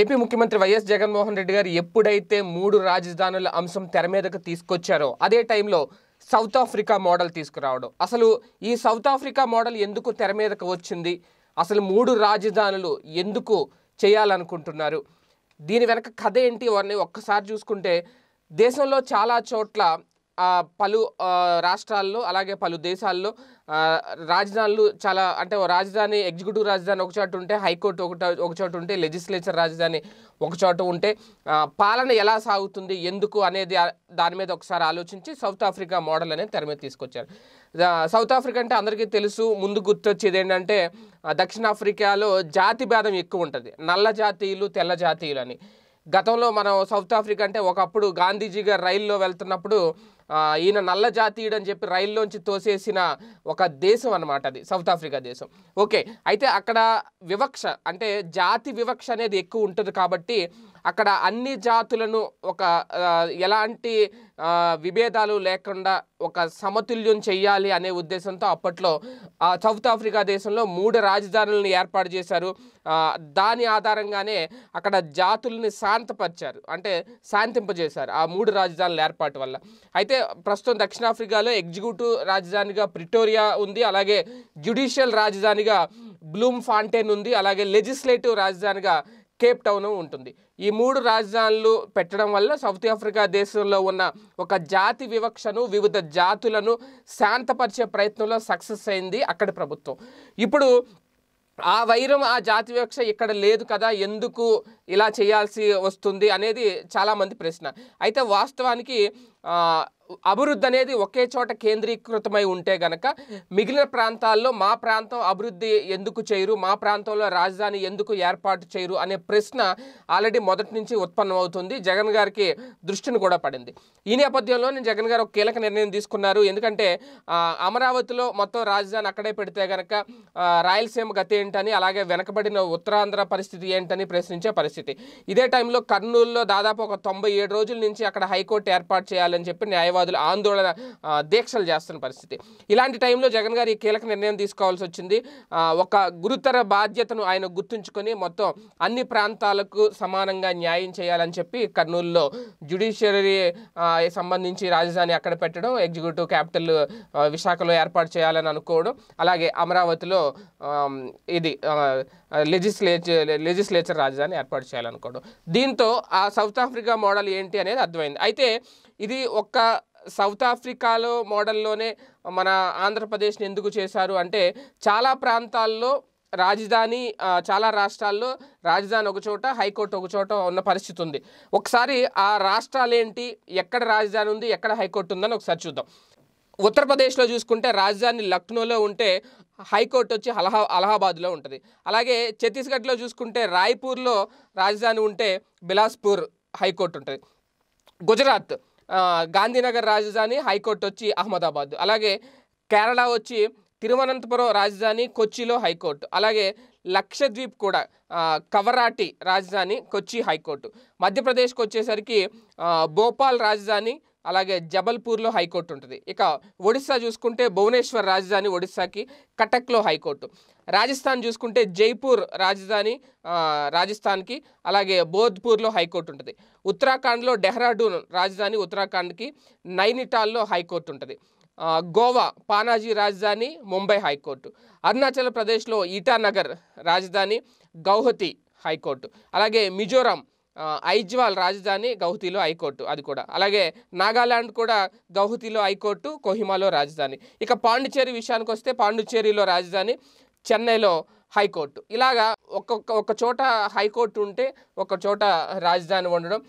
AP ముఖ్యమంత్రి YS Jaganmohan Reddy గారు ఎప్పుడైతే మూడు రాజధానుల అంశం తెర మీదకు తీసుకొచ్చారో అదే టైంలో సౌత్ ఆఫ్రికా మోడల్ తీసుకురావడం. అసలు ఈ సౌత్ ఆఫ్రికా మోడల్ ఎందుకు తెర మీదకు వచ్చింది? అసలు మూడు రాజధానులు ఎందుకు చేయాలనుకుంటున్నారు? దీని వెనక కథ ఏంటి? వారిని ఒక్కసారి చూసుకుంటే దేశంలో చాలా చోట్ల పలు రాష్ట్రాల్లో అలాగే పలు దేశాల్లో రాజధానులు చాలా అంటే రాజధాని ఎగ్జిక్యూటివ్ రాజధాని ఒక చోట ఉంటే హైకోర్టు ఒక ఒక చోట ఉంటే లెజిస్లేచర్ రాజధాని ఒక చోట ఉంటే పాలన ఎలా సాగుతుంది ఎందుకు అనేది దాని మీద ఒకసారి ఆలోచించి సౌత్ ఆఫ్రికా మోడల్ అనేది తెర మీద తీసుకొచ్చారు. సౌత్ ఆఫ్రికా అంటే అందరికీ తెలుసు ముందు గుర్తొచ్చేది ఏంటంటే దక్షిణాఫ్రికాలో జాతి భేదం ఎక్కువ ఉంటుంది. నల్ల జాతీయులు తెల్ల జాతీయులు అని గతంలో మనం సౌత్ ఆఫ్రికా అంటే ఒకప్పుడు గాంధీజీ గారు రైల్లో వెళ్తున్నప్పుడు ఈయన నల్ల జాతీయుడు అని చెప్పి రైల్లోంచి తోసేసిన ఒక దేశం అనమాట అది సౌత్ ఆఫ్రికా దేశం. ఓకే అయితే అక్కడ వివక్ష అంటే జాతి వివక్ష అనేది ఎక్కువ ఉంటుంది కాబట్టి అక్కడ అన్ని జాతులను ఒక ఎలాంటి విభేదాలు లేకుండా ఒక సమతుల్యం చేయాలి అనే ఉద్దేశంతో అప్పట్లో సౌత్ ఆఫ్రికా దేశంలో మూడు రాజధానులను ఏర్పాటు చేశారు. దాని ఆధారంగానే అక్కడ జాతుల్ని శాంతపరిచారు అంటే శాంతింపజేశారు ఆ మూడు రాజధానుల ఏర్పాటు వల్ల. అయితే ప్రస్తుతం దక్షిణాఫ్రికాలో ఎగ్జిక్యూటివ్ రాజధానిగా ప్రిటోరియా ఉంది అలాగే జ్యుడిషియల్ రాజధానిగా బ్లూమ్ ఫాంటైన్ ఉంది అలాగే లెజిస్లేటివ్ రాజధానిగా కేప్ టౌన్ ఉంటుంది. ఈ మూడు రాజధానులు పెట్టడం వల్ల సౌత్ ఆఫ్రికా దేశంలో ఉన్న ఒక జాతి వివక్షను వివిధ జాతులను శాంతపరిచే ప్రయత్నంలో సక్సెస్ అయింది అక్కడి ప్రభుత్వం. ఇప్పుడు ఆ వైరం ఆ జాతి వివక్ష ఇక్కడ లేదు కదా ఎందుకు ఇలా చేయాల్సి వస్తుంది అనేది చాలామంది ప్రశ్న. అయితే వాస్తవానికి అభివృద్ధి అనేది ఒకే చోట కేంద్రీకృతమై ఉంటే గనక మిగిలిన ప్రాంతాల్లో మా ప్రాంతం అభివృద్ధి ఎందుకు చేయరు మా ప్రాంతంలో రాజధాని ఎందుకు ఏర్పాటు చేయరు అనే ప్రశ్న ఆల్రెడీ మొదటి నుంచి ఉత్పన్నమవుతుంది. జగన్ గారికి దృష్టిని కూడా పడింది. ఈ నేపథ్యంలో నేను జగన్ గారు ఒక కీలక నిర్ణయం తీసుకున్నారు. ఎందుకంటే అమరావతిలో మొత్తం రాజధాని అక్కడే పెడితే గనక రాయలసీమ గతి ఏంటని అలాగే వెనకబడిన ఉత్తరాంధ్ర పరిస్థితి ఏంటని ప్రశ్నించే పరిస్థితి. ఇదే టైంలో కర్నూలులో దాదాపు ఒక తొంభై ఏడు రోజుల నుంచి అక్కడ హైకోర్టు ఏర్పాటు చేయాలి చేయాలని చెప్పి న్యాయవాదులు ఆందోళన దీక్షలు చేస్తున్న పరిస్థితి. ఇలాంటి టైంలో జగన్ గారు ఈ కీలక నిర్ణయం తీసుకోవాల్సి వచ్చింది. ఒక గురుతర బాధ్యతను ఆయన గుర్తుంచుకొని మొత్తం అన్ని ప్రాంతాలకు సమానంగా న్యాయం చేయాలని చెప్పి కర్నూలులో జ్యుడిషియరీ సంబంధించి రాజధాని అక్కడ పెట్టడం ఎగ్జిక్యూటివ్ క్యాపిటల్ విశాఖలో ఏర్పాటు చేయాలని అనుకోవడం అలాగే అమరావతిలో ఇది లెజిస్లేచర్ లెజిస్లేచర్ రాజధాని ఏర్పాటు చేయాలనుకోవడం. దీంతో ఆ సౌత్ ఆఫ్రికా మోడల్ ఏంటి అనేది అర్థమైంది. అయితే ఇది ఒక్క సౌత్ ఆఫ్రికాలో మోడల్లోనే మన ఆంధ్రప్రదేశ్ని ఎందుకు చేశారు అంటే చాలా ప్రాంతాల్లో రాజధాని చాలా రాష్ట్రాల్లో రాజధాని ఒక చోట హైకోర్టు ఒక చోట ఉన్న పరిస్థితి ఉంది. ఒకసారి ఆ రాష్ట్రాలు ఏంటి ఎక్కడ రాజధాని ఉంది ఎక్కడ హైకోర్టు ఉందని ఒకసారి చూద్దాం. ఉత్తరప్రదేశ్లో చూసుకుంటే రాజధాని లక్నోలో ఉంటే హైకోర్టు వచ్చి అలహా అలహాబాద్లో ఉంటుంది. అలాగే ఛత్తీస్గఢ్లో చూసుకుంటే రాయ్పూర్లో రాజధాని ఉంటే బిలాస్పూర్ హైకోర్టు ఉంటుంది. గుజరాత్ గాంధీనగర్ రాజధాని హైకోర్టు వచ్చి అహ్మదాబాద్. అలాగే కేరళ వచ్చి తిరువనంతపురం రాజధాని కొచ్చిలో హైకోర్టు. అలాగే లక్షద్వీప్ కూడా కవరాటి రాజధాని కొచ్చి హైకోర్టు. మధ్యప్రదేశ్కి వచ్చేసరికి భోపాల్ రాజధాని అలాగే జబల్పూర్లో హైకోర్టు ఉంటుంది. ఇక ఒడిస్సా చూసుకుంటే భువనేశ్వర్ రాజధాని ఒడిస్సాకి కటక్లో హైకోర్టు. రాజస్థాన్ చూసుకుంటే జైపూర్ రాజధాని రాజస్థాన్కి అలాగే బోధ్పూర్లో హైకోర్టు ఉంటుంది. ఉత్తరాఖండ్లో డెహ్రాడూన్ రాజధాని ఉత్తరాఖండ్కి నైనిటాల్లో హైకోర్టు ఉంటుంది. గోవా పానాజీ రాజధాని ముంబై హైకోర్టు. అరుణాచల్ ప్రదేశ్లో ఇటానగర్ రాజధాని గౌహతి హైకోర్టు. అలాగే మిజోరాం ఐజ్వాల్ రాజధాని గౌహతిలో హైకోర్టు అది కూడా. అలాగే నాగాలాండ్ కూడా గౌహతిలో హైకోర్టు కోహిమాలో రాజధాని. ఇక పాండిచేరి విషయానికి వస్తే పాండిచేరిలో రాజధాని చెన్నైలో హైకోర్టు. ఇలాగా ఒక్కొక్క ఒక చోట హైకోర్టు ఉంటే ఒక చోట రాజధాని ఉండడం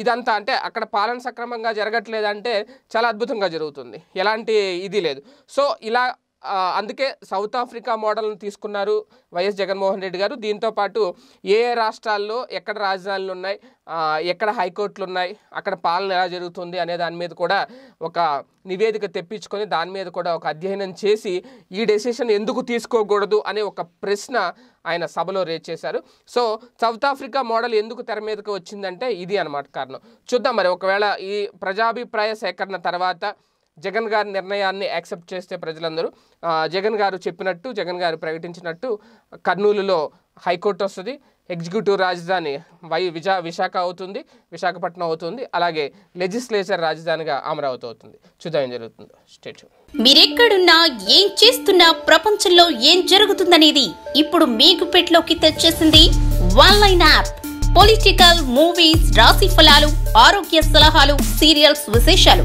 ఇదంతా అంటే అక్కడ పాలన సక్రమంగా జరగట్లేదంటే చాలా అద్భుతంగా జరుగుతుంది. ఎలాంటి ఇది లేదు. సో ఇలా అందుకే సౌత్ ఆఫ్రికా మోడల్ని తీసుకున్నారు వైఎస్ జగన్మోహన్ రెడ్డి గారు. దీంతో పాటు ఏ ఏ రాష్ట్రాల్లో ఎక్కడ రాజధానులు ఉన్నాయి ఎక్కడ హైకోర్టులు ఉన్నాయి అక్కడ పాలన ఎలా జరుగుతుంది అనే దాని మీద కూడా ఒక నివేదిక తెప్పించుకొని దాని మీద కూడా ఒక అధ్యయనం చేసి ఈ డెసిషన్ ఎందుకు తీసుకోకూడదు అనే ఒక ప్రశ్న ఆయన సభలో రేజ్ చేశారు. సో సౌత్ ఆఫ్రికా మోడల్ ఎందుకు తెర మీదకి వచ్చిందంటే ఇది అన్నమాట కారణం. చూద్దాం మరి ఒకవేళ ఈ ప్రజాభిప్రాయ సేకరణ తర్వాత జగన్ గారి నిర్ణయాన్ని యాక్సెప్ట్ చేస్తే ప్రజలందరూ జగన్ గారు చెప్పినట్టు జగన్ గారు ప్రకటించినట్టు కర్నూలులో హైకోర్టు వస్తుంది. ఎగ్జిక్యూటివ్ రాజధాని వై విజా విశాఖ అవుతుంది విశాఖపట్నం అవుతుంది అలాగే లెజిస్లేచర్ రాజధానిగా అమరావతి అవుతుంది. చూద్దాం ఏం జరుగుతుందో. స్టేట్ మీరెక్కడున్నా ఏం చేస్తున్నా ప్రపంచంలో ఏం జరుగుతుందనేది ఇప్పుడు మీకు పెట్లోకి తెచ్చేసింది one line app. Political movies రాశి ఫలాలు ఆరోగ్య సలహాలు సీరియల్స్ విశేషాలు.